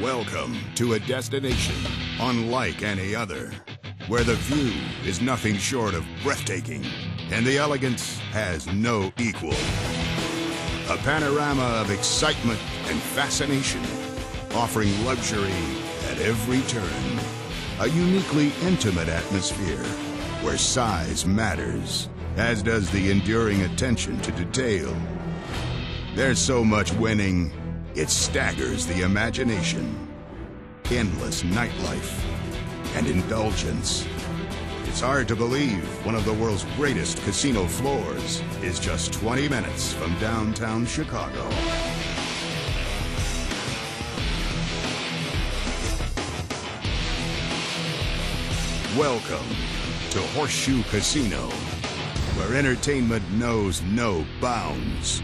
Welcome to a destination unlike any other, where the view is nothing short of breathtaking and the elegance has no equal. A panorama of excitement and fascination, offering luxury at every turn. A uniquely intimate atmosphere where size matters, as does the enduring attention to detail. There's so much winning, it staggers the imagination. Endless nightlife and indulgence. It's hard to believe one of the world's greatest casino floors is just 20 minutes from downtown Chicago. Welcome to Horseshoe Casino, where entertainment knows no bounds.